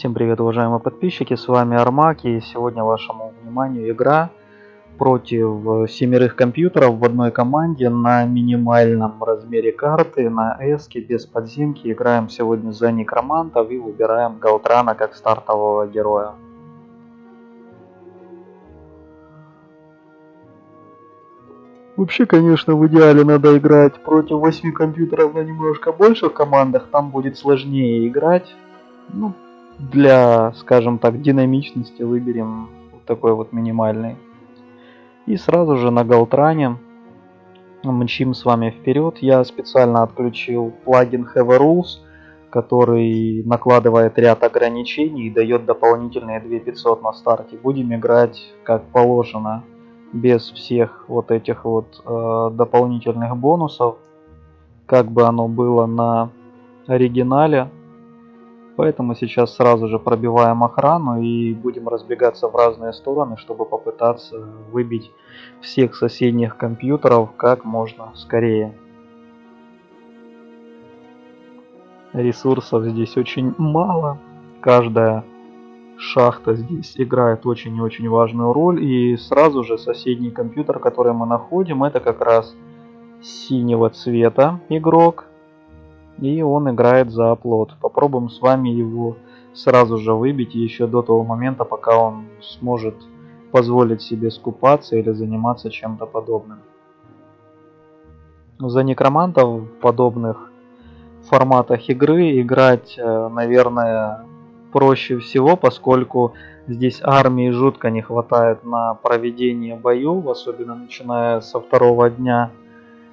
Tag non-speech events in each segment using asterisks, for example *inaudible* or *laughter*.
Всем привет, уважаемые подписчики, с вами Армак, и сегодня вашему вниманию игра против семерых компьютеров в одной команде на минимальном размере карты, на эске, без подземки. Играем сегодня за некромантов и выбираем Галтрана как стартового героя. Вообще, конечно, в идеале надо играть против 8 компьютеров на немножко больших командах, там будет сложнее играть. Ну, для, скажем так, динамичности выберем вот такой вот минимальный. И сразу же на Галтране мчим с вами вперед. Я специально отключил плагин Have Rules, который накладывает ряд ограничений и дает дополнительные 2500 на старте. Будем играть как положено без всех вот этих вот э, дополнительных бонусов, как бы оно было на оригинале. Поэтому сейчас сразу же пробиваем охрану и будем разбегаться в разные стороны, чтобы попытаться выбить всех соседних компьютеров как можно скорее. Ресурсов здесь очень мало. Каждая шахта здесь играет очень и очень важную роль. И сразу же соседний компьютер, который мы находим, это как раз синего цвета игрок. И он играет за оплот. Попробуем с вами его сразу же выбить еще до того момента, пока он сможет позволить себе скупаться или заниматься чем-то подобным. За некромантов в подобных форматах игры играть, э, наверное, проще всего, поскольку здесь армии жутко не хватает на проведение боев, особенно начиная со второго дня.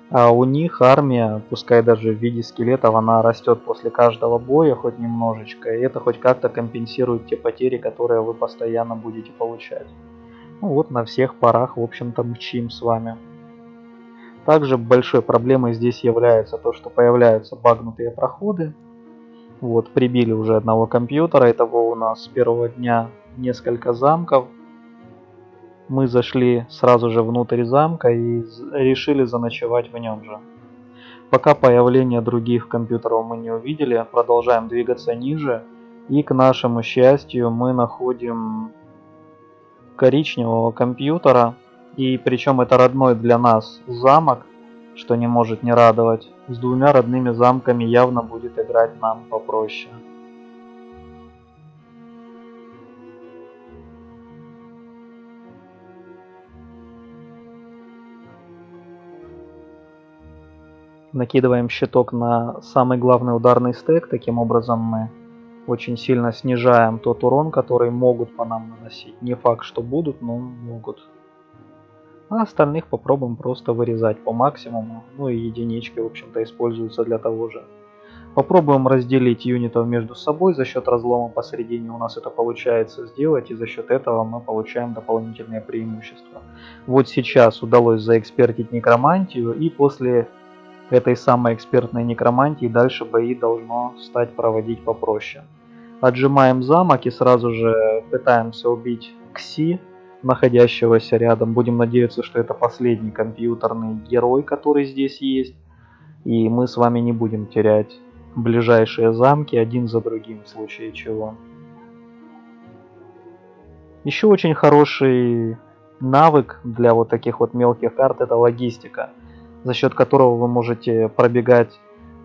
А у них армия, пускай даже в виде скелетов, она растет после каждого боя хоть немножечко, и это хоть как-то компенсирует те потери, которые вы постоянно будете получать. Ну вот на всех парах, в общем-то, мчим с вами. Также большой проблемой здесь является то, что появляются багнутые проходы, вот, прибили уже одного компьютера. Итого у нас с первого дня несколько замков. Мы зашли сразу же внутрь замка и решили заночевать в нем же. Пока появления других компьютеров мы не увидели, продолжаем двигаться ниже. И к нашему счастью мы находим коричневого компьютера. И причем это родной для нас замок что не может не радовать. С двумя родными замками явно будет играть нам попроще. Накидываем щиток на самый главный ударный стек, таким образом мы очень сильно снижаем тот урон, который могут по нам наносить. Не факт, что будут, но могут. А остальных попробуем просто вырезать по максимуму. Ну и единички, в общем-то, используются для того же. Попробуем разделить юнитов между собой. За счет разлома посередине у нас это получается сделать. И за счет этого мы получаем дополнительные преимущества. Вот сейчас удалось заэкспертить некромантию. И после этой самой экспертной некромантии дальше бои должно стать проводить попроще. Отжимаем замок и сразу же пытаемся убить Кси находящегося рядом. Будем надеяться, что это последний компьютерный герой, который здесь есть. И мы с вами не будем терять ближайшие замки один за другим в случае чего. Еще очень хороший навык для вот таких вот мелких карт это логистика, за счет которого вы можете пробегать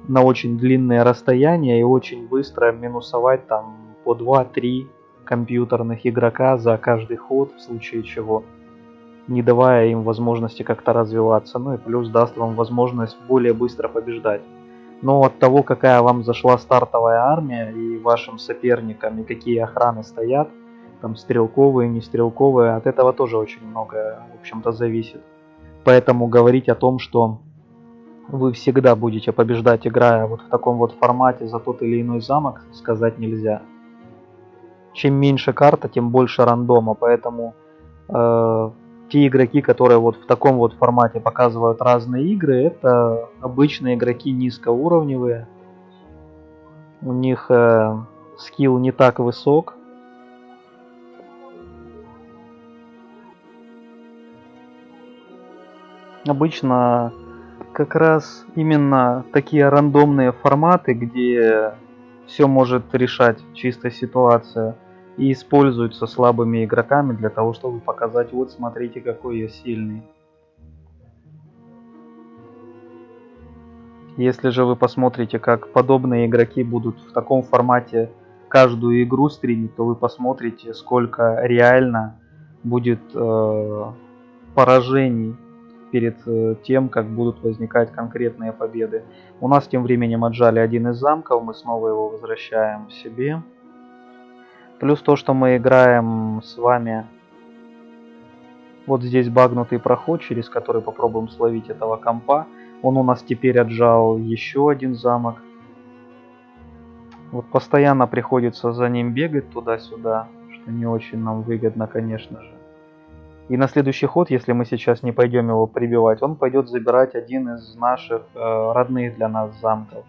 на очень длинные расстояния и очень быстро минусовать там по 2-3 компьютерных игрока за каждый ход, в случае чего, не давая им возможности как-то развиваться, ну и плюс даст вам возможность более быстро побеждать. Но от того, какая вам зашла стартовая армия и вашим соперникам, и какие охраны стоят, там стрелковые, не стрелковые, от этого тоже очень многое, в общем-то, зависит. Поэтому говорить о том, что вы всегда будете побеждать, играя вот в таком вот формате за тот или иной замок, сказать нельзя чем меньше карта, тем больше рандома, поэтому э, те игроки, которые вот в таком вот формате показывают разные игры, это обычные игроки низкоуровневые. У них э, скилл не так высок. Обычно как раз именно такие рандомные форматы, где все может решать чисто ситуация и используется слабыми игроками для того, чтобы показать, вот смотрите, какой я сильный. Если же вы посмотрите, как подобные игроки будут в таком формате каждую игру стримить, то вы посмотрите, сколько реально будет э, поражений перед э, тем, как будут возникать конкретные победы. У нас тем временем отжали один из замков, мы снова его возвращаем себе. Плюс то, что мы играем с вами вот здесь багнутый проход, через который попробуем словить этого компа. Он у нас теперь отжал еще один замок. Вот постоянно приходится за ним бегать туда-сюда, что не очень нам выгодно, конечно же. И на следующий ход, если мы сейчас не пойдем его прибивать, он пойдет забирать один из наших э, родных для нас замков.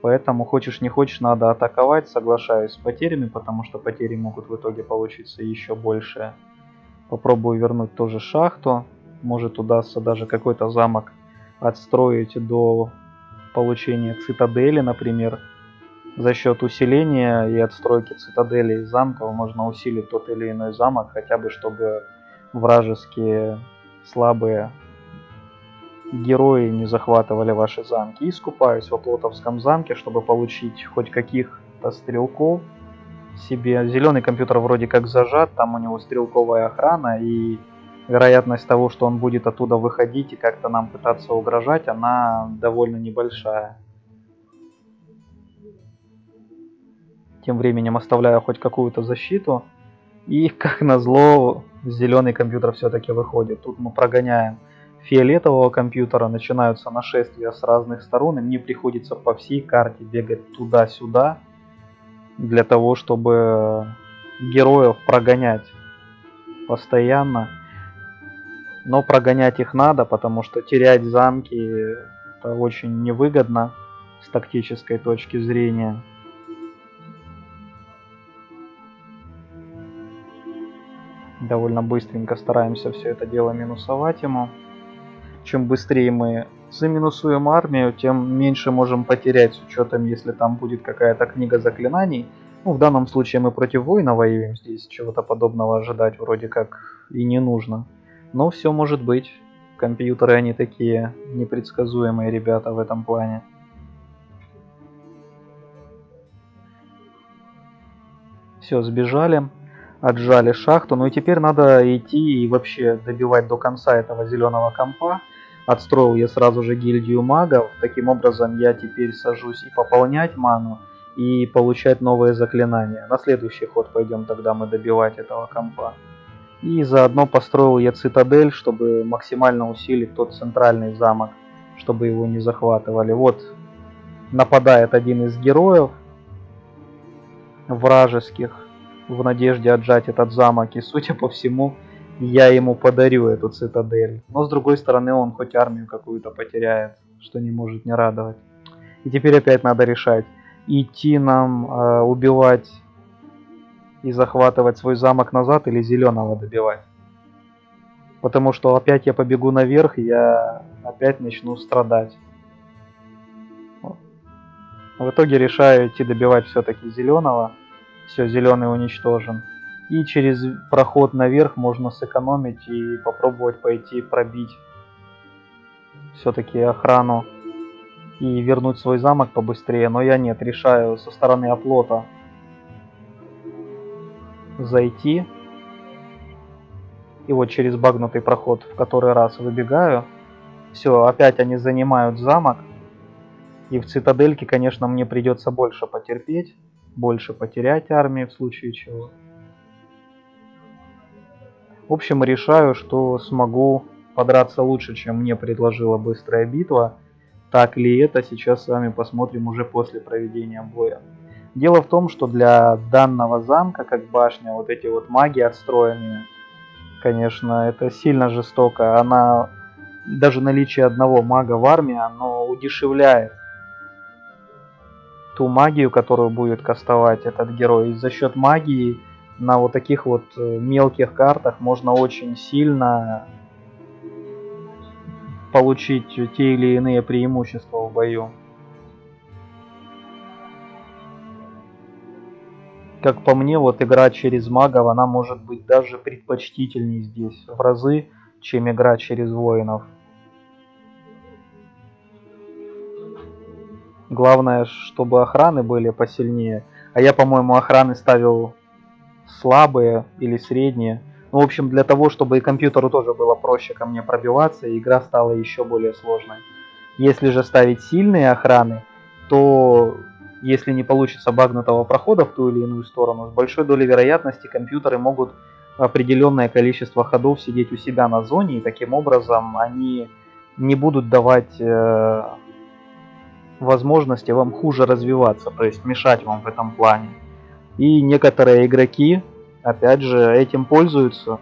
Поэтому хочешь не хочешь, надо атаковать, соглашаюсь с потерями, потому что потери могут в итоге получиться еще больше. Попробую вернуть тоже шахту. Может удастся даже какой-то замок отстроить до получения цитадели, например. За счет усиления и отстройки цитадели и замков можно усилить тот или иной замок, хотя бы чтобы вражеские слабые герои не захватывали ваши замки. И скупаюсь в Оплотовском замке, чтобы получить хоть каких-то стрелков себе. Зеленый компьютер вроде как зажат, там у него стрелковая охрана и вероятность того, что он будет оттуда выходить и как-то нам пытаться угрожать, она довольно небольшая. Тем временем оставляю хоть какую-то защиту. И как назло, зеленый компьютер все-таки выходит. Тут мы прогоняем фиолетового компьютера, начинаются нашествия с разных сторон, и мне приходится по всей карте бегать туда-сюда, для того, чтобы героев прогонять постоянно. Но прогонять их надо, потому что терять замки это очень невыгодно с тактической точки зрения. Довольно быстренько стараемся все это дело минусовать ему. Чем быстрее мы заминусуем армию, тем меньше можем потерять с учетом, если там будет какая-то книга заклинаний. Ну, в данном случае мы против воина воюем, здесь чего-то подобного ожидать вроде как и не нужно. Но все может быть. Компьютеры, они такие непредсказуемые ребята в этом плане. Все, сбежали, отжали шахту. Ну и теперь надо идти и вообще добивать до конца этого зеленого компа. Отстроил я сразу же гильдию магов. Таким образом я теперь сажусь и пополнять ману, и получать новые заклинания. На следующий ход пойдем тогда мы добивать этого компа. И заодно построил я цитадель, чтобы максимально усилить тот центральный замок, чтобы его не захватывали. Вот нападает один из героев вражеских в надежде отжать этот замок. И судя по всему, я ему подарю эту цитадель. Но с другой стороны, он хоть армию какую-то потеряет, что не может не радовать. И теперь опять надо решать, идти нам э, убивать и захватывать свой замок назад или зеленого добивать. Потому что опять я побегу наверх, и я опять начну страдать. В итоге решаю идти добивать все-таки зеленого. Все, зеленый уничтожен. И через проход наверх можно сэкономить и попробовать пойти пробить все-таки охрану и вернуть свой замок побыстрее. Но я нет, решаю со стороны оплота зайти. И вот через багнутый проход в который раз выбегаю. Все, опять они занимают замок. И в цитадельке, конечно, мне придется больше потерпеть, больше потерять армии в случае чего. В общем, решаю, что смогу подраться лучше, чем мне предложила быстрая битва. Так ли это, сейчас с вами посмотрим уже после проведения боя. Дело в том, что для данного замка, как башня, вот эти вот маги отстроенные, конечно, это сильно жестоко. Она, даже наличие одного мага в армии, оно удешевляет ту магию, которую будет кастовать этот герой. И за счет магии на вот таких вот э, мелких картах можно очень сильно получить те или иные преимущества в бою. как по мне, вот игра через магов, она может быть даже предпочтительней здесь в разы, чем игра через воинов. Главное, чтобы охраны были посильнее. А я, по-моему, охраны ставил слабые или средние. Ну, в общем, для того, чтобы и компьютеру тоже было проще ко мне пробиваться, и игра стала еще более сложной. Если же ставить сильные охраны, то если не получится багнутого прохода в ту или иную сторону, с большой долей вероятности компьютеры могут определенное количество ходов сидеть у себя на зоне, и таким образом они не будут давать э, возможности вам хуже развиваться, то есть мешать вам в этом плане. И некоторые игроки, опять же, этим пользуются,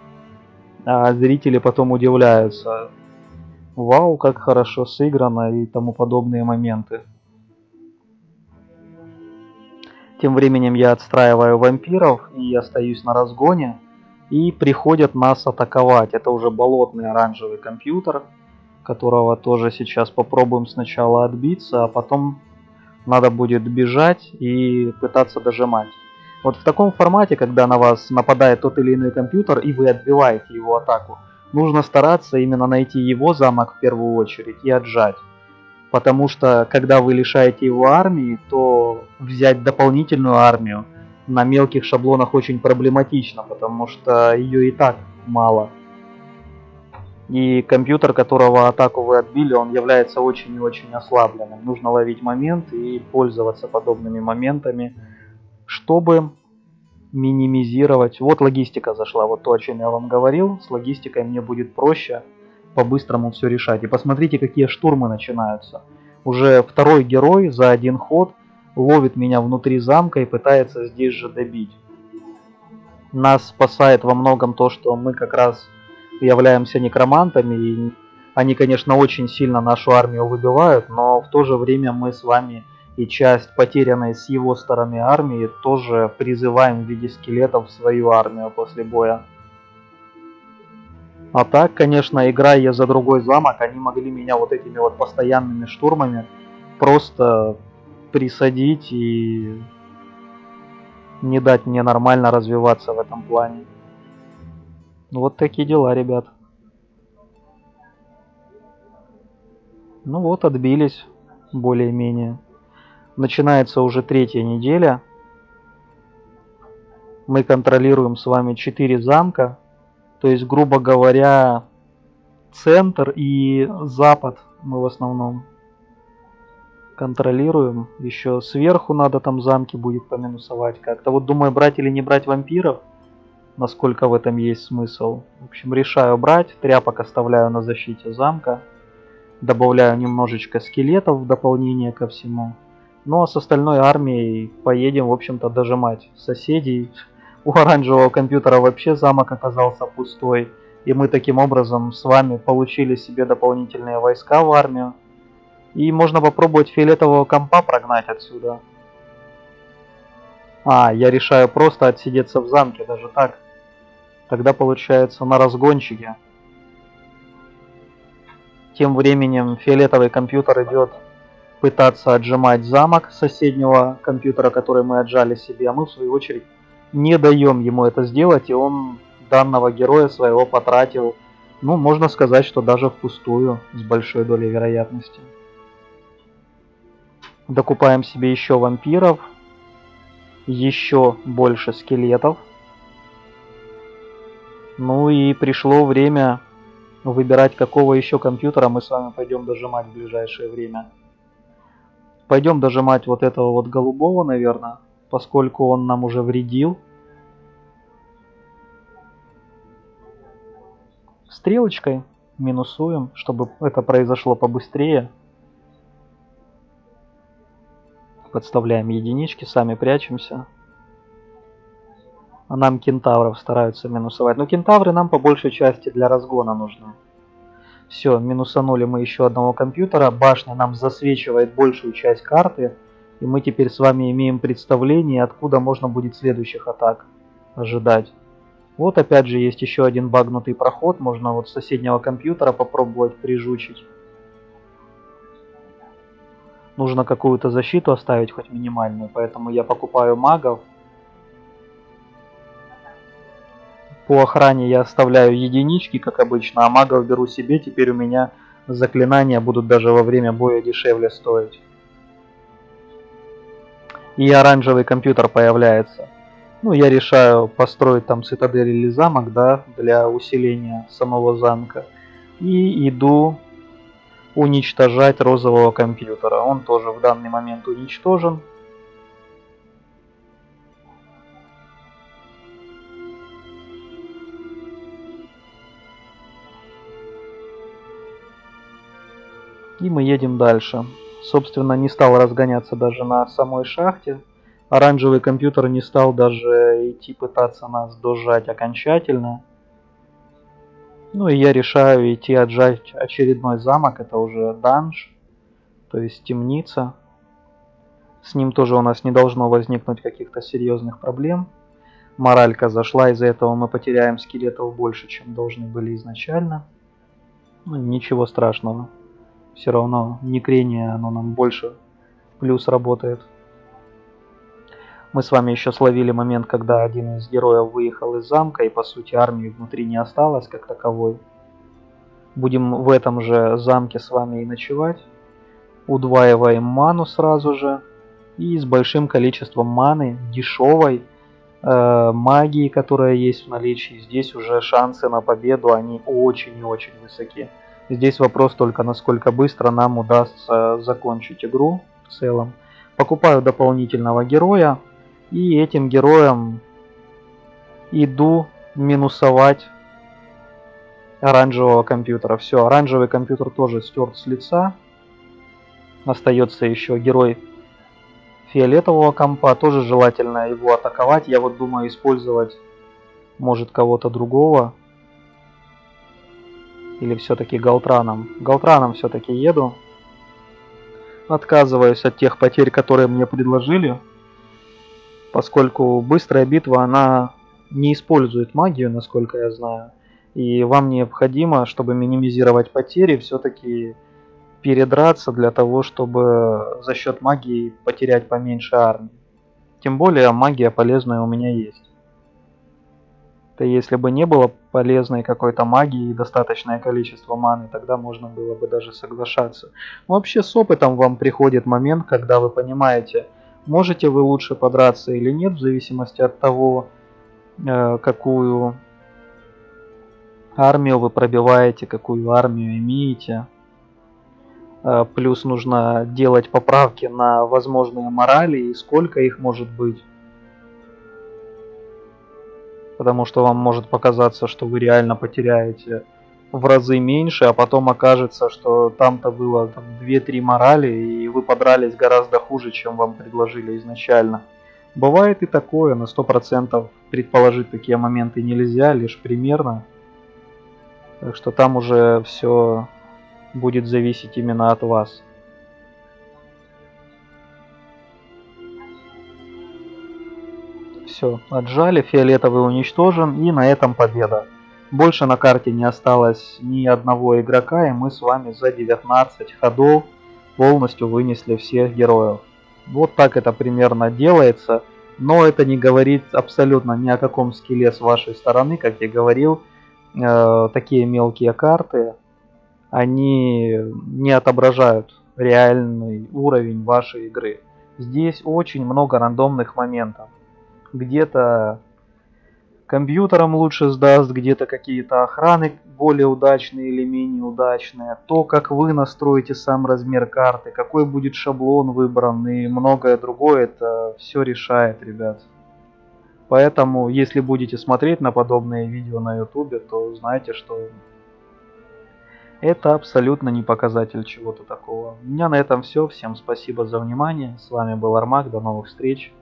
а зрители потом удивляются. Вау, как хорошо сыграно и тому подобные моменты. Тем временем я отстраиваю вампиров и остаюсь на разгоне. И приходят нас атаковать. Это уже болотный оранжевый компьютер, которого тоже сейчас попробуем сначала отбиться, а потом надо будет бежать и пытаться дожимать. Вот в таком формате, когда на вас нападает тот или иной компьютер и вы отбиваете его атаку, нужно стараться именно найти его замок в первую очередь и отжать. Потому что когда вы лишаете его армии, то взять дополнительную армию на мелких шаблонах очень проблематично, потому что ее и так мало. И компьютер, которого атаку вы отбили, он является очень и очень ослабленным. Нужно ловить момент и пользоваться подобными моментами, чтобы минимизировать. Вот логистика зашла, вот то, о чем я вам говорил. С логистикой мне будет проще по-быстрому все решать. И посмотрите, какие штурмы начинаются. Уже второй герой за один ход ловит меня внутри замка и пытается здесь же добить. Нас спасает во многом то, что мы как раз являемся некромантами, и они, конечно, очень сильно нашу армию выбивают, но в то же время мы с вами и часть потерянной с его стороны армии тоже призываем в виде скелетов свою армию после боя. А так, конечно, играя за другой замок, они могли меня вот этими вот постоянными штурмами просто присадить и не дать мне нормально развиваться в этом плане. Вот такие дела, ребят. Ну вот, отбились более-менее. Начинается уже третья неделя. Мы контролируем с вами 4 замка. То есть, грубо говоря, центр и запад мы в основном контролируем. Еще сверху надо там замки будет поминусовать как-то. Вот думаю, брать или не брать вампиров, насколько в этом есть смысл. В общем, решаю брать, тряпок оставляю на защите замка. Добавляю немножечко скелетов в дополнение ко всему. Ну а с остальной армией поедем, в общем-то, дожимать соседей *laughs* у оранжевого компьютера вообще замок оказался пустой. И мы таким образом с вами получили себе дополнительные войска в армию. И можно попробовать фиолетового компа прогнать отсюда. А, я решаю просто отсидеться в замке, даже так. Тогда получается на разгончике. Тем временем фиолетовый компьютер идет пытаться отжимать замок соседнего компьютера, который мы отжали себе, а мы в свою очередь не даем ему это сделать, и он данного героя своего потратил, ну, можно сказать, что даже впустую, с большой долей вероятности. Докупаем себе еще вампиров, еще больше скелетов. Ну и пришло время выбирать, какого еще компьютера мы с вами пойдем дожимать в ближайшее время. Пойдем дожимать вот этого вот голубого, наверное поскольку он нам уже вредил. Стрелочкой минусуем, чтобы это произошло побыстрее. Подставляем единички, сами прячемся. А нам кентавров стараются минусовать. Но кентавры нам по большей части для разгона нужны. Все, минусанули мы еще одного компьютера. Башня нам засвечивает большую часть карты. И мы теперь с вами имеем представление, откуда можно будет следующих атак ожидать. Вот опять же есть еще один багнутый проход, можно вот с соседнего компьютера попробовать прижучить. Нужно какую-то защиту оставить, хоть минимальную, поэтому я покупаю магов. По охране я оставляю единички, как обычно, а магов беру себе. Теперь у меня заклинания будут даже во время боя дешевле стоить. И оранжевый компьютер появляется. Ну, я решаю построить там цитадель или замок, да, для усиления самого замка. И иду уничтожать розового компьютера. Он тоже в данный момент уничтожен. И мы едем дальше. Собственно, не стал разгоняться даже на самой шахте. Оранжевый компьютер не стал даже идти пытаться нас дожать окончательно. Ну и я решаю идти отжать очередной замок. Это уже данж, то есть темница. С ним тоже у нас не должно возникнуть каких-то серьезных проблем. Моралька зашла, из-за этого мы потеряем скелетов больше, чем должны были изначально. Ну, ничего страшного все равно некрение, оно нам больше плюс работает. Мы с вами еще словили момент, когда один из героев выехал из замка, и по сути армии внутри не осталось как таковой. Будем в этом же замке с вами и ночевать. Удваиваем ману сразу же. И с большим количеством маны, дешевой, э, магии, которая есть в наличии, здесь уже шансы на победу, они очень и очень высоки. Здесь вопрос только, насколько быстро нам удастся закончить игру в целом. Покупаю дополнительного героя. И этим героем иду минусовать оранжевого компьютера. Все, оранжевый компьютер тоже стерт с лица. Остается еще герой фиолетового компа. Тоже желательно его атаковать. Я вот думаю использовать, может, кого-то другого. Или все-таки Галтраном? Галтраном все-таки еду. Отказываюсь от тех потерь, которые мне предложили. Поскольку быстрая битва, она не использует магию, насколько я знаю. И вам необходимо, чтобы минимизировать потери, все-таки передраться для того, чтобы за счет магии потерять поменьше армии. Тем более магия полезная у меня есть. То если бы не было полезной какой-то магии и достаточное количество маны, тогда можно было бы даже соглашаться. Вообще с опытом вам приходит момент, когда вы понимаете, можете вы лучше подраться или нет, в зависимости от того, э, какую армию вы пробиваете, какую армию имеете. Э, плюс нужно делать поправки на возможные морали и сколько их может быть потому что вам может показаться, что вы реально потеряете в разы меньше, а потом окажется, что там-то было там, 2-3 морали, и вы подрались гораздо хуже, чем вам предложили изначально. Бывает и такое, на 100% предположить такие моменты нельзя, лишь примерно. Так что там уже все будет зависеть именно от вас. Все, отжали, фиолетовый уничтожен и на этом победа. Больше на карте не осталось ни одного игрока и мы с вами за 19 ходов полностью вынесли всех героев. Вот так это примерно делается, но это не говорит абсолютно ни о каком скилле с вашей стороны, как я говорил, э, такие мелкие карты, они не отображают реальный уровень вашей игры. Здесь очень много рандомных моментов где-то компьютером лучше сдаст, где-то какие-то охраны более удачные или менее удачные, то, как вы настроите сам размер карты, какой будет шаблон выбран и многое другое, это все решает, ребят. Поэтому, если будете смотреть на подобные видео на ютубе, то знайте, что это абсолютно не показатель чего-то такого. У меня на этом все. Всем спасибо за внимание. С вами был Армак. До новых встреч.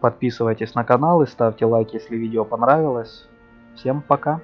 Подписывайтесь на канал и ставьте лайк, если видео понравилось. Всем пока!